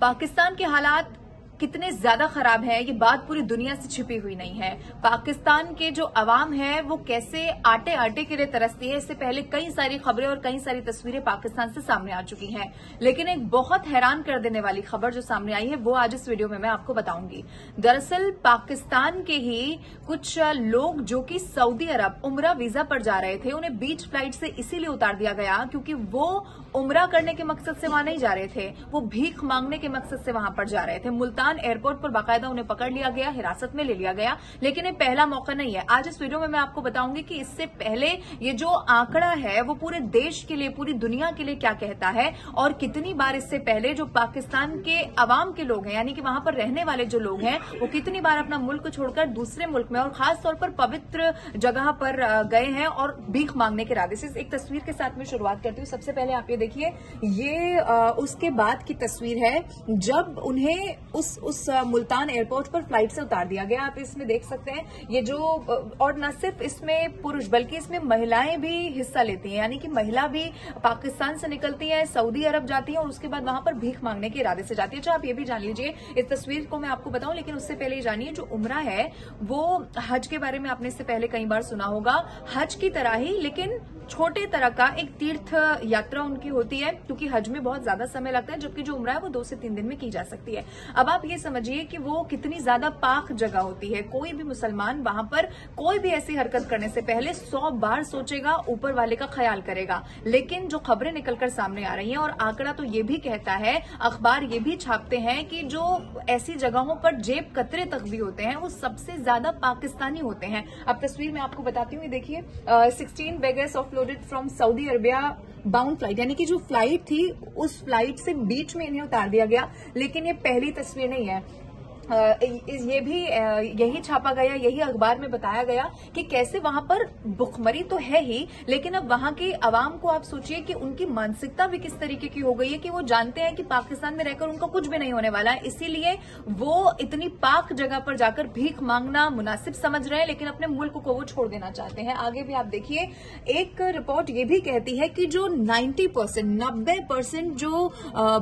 पाकिस्तान के हालात कितने ज़्यादा खराब है, ये बात पूरी दुनिया से छिपी हुई नहीं है। पाकिस्तान के जो अवाम है, वो कैसे आटे आटे के लिए तरसती है, इससे पहले कई सारी खबरें और कई सारी तस्वीरें पाकिस्तान से सामने आ चुकी हैं। लेकिन एक बहुत हैरान कर देने वाली खबर जो सामने आई है, वो आज इस वीडियो में मैं आपको बताऊँगी। दरअसल, पाकिस्तान के ही कुछ लोग जो कि सऊदी अरब उमरा वीज़ा पर जा रहे थे, उन्हें बीच फ़्लाइट से इसीलिए उतार दिया गया क्योंकि वो उमरा करने के मकसद से वहाँ नहीं जा रहे थे, वो भीख मांगने के मकसद से वहाँ पर जा रहे थे। मुल्तान एयरपोर्ट पर बाकायदा उन्हें पकड़ लिया गया, हिरासत में ले लिया गया, लेकिन ये पहला मौका नहीं है। आज इस वीडियो में मैं आपको बताऊँगी कि इससे पहले ये जो आंकड़ा है, वो पूरे देश के लिए, पूरी दुनिया के लिए क्या कहता है और कितनी बार इससे पहले जो पाकिस्तान के अवाम के लोग हैं, यानी कि वहाँ पर रहने वाले जो लोग हैं, वो कितनी बार अपना मुल्क छोड़कर दूसरे मुल्क में और खासतौर पर पवित्र जगह पर गए हैं और भीख मांगने के इरादे से। एक तस्वीर के साथ में शुरुआत करती हूँ। सबसे पहले आप ये देखिए, ये उसके बाद की तस्वीर है जब उन्हें उस उस मुल्तान एयरपोर्ट पर फ़्लाइट से उतार दिया गया। आप इसमें देख सकते हैं, ये जो और न सिर्फ़ इसमें पुरुष, बल्कि इसमें महिलाएँ भी हिस्सा लेती हैं। यानी कि महिला भी पाकिस्तान से निकलती है, सऊदी अरब जाती है और उसके बाद वहाँ पर भीख मांगने के इरादे से जाती है। अच्छा आप ये भी जान लीजिए, इस तस्वीर को मैं आपको बताऊँ, लेकिन उससे पहले जानिए, जो उमरा है, वो हज के बारे में आपने इससे पहले कई बार सुना होगा। हज की तरह ही, लेकिन छोटे तरह का एक तीर्थ यात्रा उनकी होती है, क्योंकि हज में बहुत ज़्यादा समय लगता है, जबकि जो उम्र है, वो दो से तीन दिन में की जा सकती है। अब आप ये समझिए कि वो कितनी ज़्यादा पाक जगह होती है। कोई भी मुसलमान वहाँ पर कोई भी ऐसी हरकत करने से पहले सौ बार सोचेगा, ऊपर वाले का ख्याल करेगा। लेकिन जो खबरें निकलकर सामने आ रही हैं और आंकड़ा तो ये भी कहता है, अखबार ये भी छापते हैं कि जो ऐसी जगहों पर जेब कतरे तक भी होते हैं, वो सबसे ज़्यादा पाकिस्तानी होते हैं। अब तस्वीर में आपको बताती हूँ देखिए sixteen beggars offloaded from Saudi Arabia bound flight यानी कि जो फ़्लाइट थी, उस फ़्लाइट से बीच में इन्हें उतार दिया गया। लेकिन ये पहली तस्वीर नहीं है। ये भी यही छापा गया, यही अखबार में बताया गया कि कैसे वहाँ पर भुखमरी तो है ही, लेकिन अब वहाँ के आवाम को आप सोचिए कि उनकी मानसिकता भी किस तरीके की हो गई है कि वो जानते हैं कि पाकिस्तान में रहकर उनका कुछ भी नहीं होने वाला है। इसीलिए वो इतनी पाक जगह पर जाकर भीख मांगना मुनासिब समझ रहे हैं, लेकिन अपने मुल्क को वो छोड़ देना चाहते हैं। आगे भी आप देखिए, एक रिपोर्ट ये भी कहती है कि जो नाइन्टी परसेंट, नब्बे परसेंट जो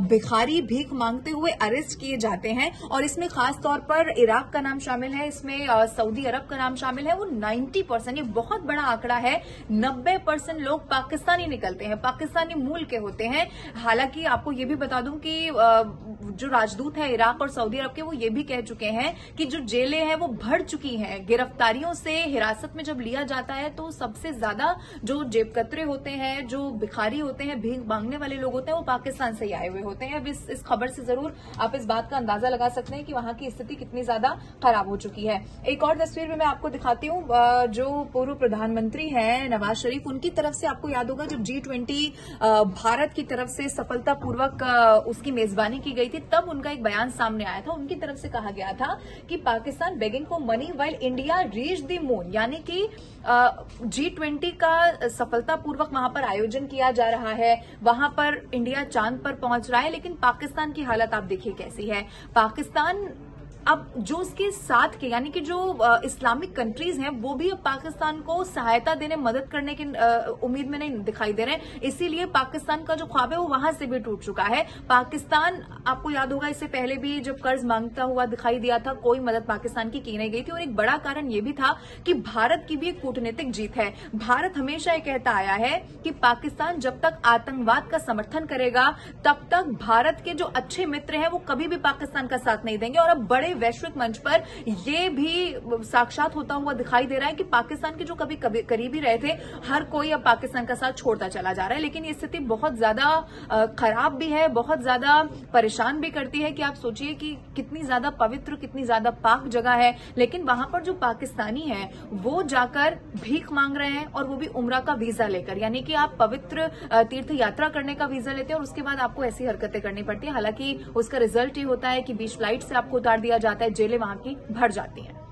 भिखारी भीख मांगते हुए अरेस्ट किए जाते हैं, और इसमें खास खास तौर पर इराक का नाम शामिल है, इसमें सऊदी अरब का नाम शामिल है, वो 90 परसेंट, ये बहुत बड़ा आंकड़ा है। 90 परसेंट लोग पाकिस्तानी निकलते हैं, पाकिस्तानी मूल के होते हैं। हालाँकि आपको ये भी बता दूँ कि जो राजदूत है इराक और सऊदी अरब के, वो ये भी कह चुके हैं कि जो जेलें हैं वो भर चुकी हैं। गिरफ्तारियों से हिरासत में जब लिया जाता है तो सबसे ज़्यादा जो जेबकतरे होते हैं, जो भिखारी होते हैं, भीख मांगने वाले लोग होते हैं, वो पाकिस्तान से ही आए हुए होते हैं। अब इस खबर से ज़रूर आप इस बात का अंदाज़ा लगा सकते हैं कि वहाँ की स्थिति कितनी ज़्यादा खराब हो चुकी है। एक और तस्वीर में मैं आपको दिखाती हूँ जो पूर्व प्रधानमंत्री हैं नवाज़ शरीफ, उनकी तरफ़ से आपको याद होगा, जब जी ट्वेंटी भारत की तरफ़ से सफलतापूर्वक उसकी मेजबानी की गई थी, तब उनका एक बयान सामने आया था। उनकी तरफ़ से कहा गया था कि Pakistan begging for money while India reach the moon यानी कि जी ट्वेंटी का सफलतापूर्वक वहाँ पर आयोजन किया जा रहा है। वहाँ पर इंडिया चाँद पर पहुँच रहा है, लेकिन पाकिस्तान की हालत आप देखिए कैसी है। पाकिस्तान अब जो उसके साथ के, यानी कि जो इस्लामिक कंट्रीज़ हैं, वो भी अब पाकिस्तान को सहायता देने, मदद करने की उम्मीद में नहीं दिखाई दे रहे इसीलिए पाकिस्तान का जो ख्वाब है, वो वहाँ से भी टूट चुका है। पाकिस्तान, आपको याद होगा, इससे पहले भी जब कर्ज माँगता हुआ दिखाई दिया था, कोई मदद पाकिस्तान की की नहीं गई थी। और एक बड़ा कारण ये भी था कि भारत की भी एक कूटनीतिक जीत है। भारत हमेशा ये कहता आया है कि पाकिस्तान जब तक आतंकवाद का समर्थन करेगा, तब तक भारत के जो अच्छे मित्र हैं, वो कभी भी पाकिस्तान का साथ नहीं देंगे। और अब बड़े वैश्विक मंच पर ये भी साक्षात होता हुआ दिखाई दे रहा है कि पाकिस्तान के जो कभी करीबी रहे थे, हर कोई अब पाकिस्तान का साथ छोड़ता चला जा रहा है। लेकिन ये स्थिति बहुत ज़्यादा खराब भी है, बहुत ज़्यादा परेशान भी करती है कि आप सोचिए कि कितनी ज़्यादा पवित्र, कितनी ज़्यादा पाक जगह है। लेकिन वहाँ पर जो पाकिस्तानी है, वो जाकर भीख मांग रहे हैं और वो भी उम्र का वीज़ा लेकर। यानी कि आप पवित्र तीर्थ यात्रा करने का वीज़ा लेते हैं और उसके बाद आपको ऐसी हरकतें करनी पड़ती है। हालाँकि उसका रिज़ल्ट ये होता है कि बीच फ़्लाइट से आपको उतार दिया जाता है जेलें वहाँ की भर जाती हैं।